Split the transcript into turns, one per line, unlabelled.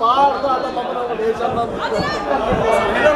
పాడతా మమ్మల్ని లేచన్నాను